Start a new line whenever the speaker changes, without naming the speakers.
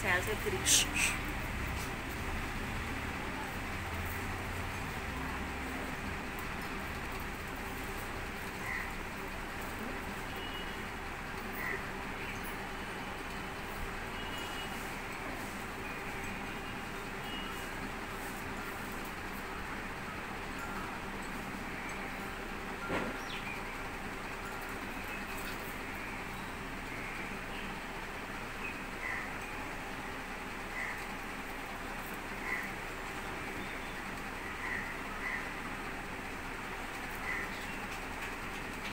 César Grissos.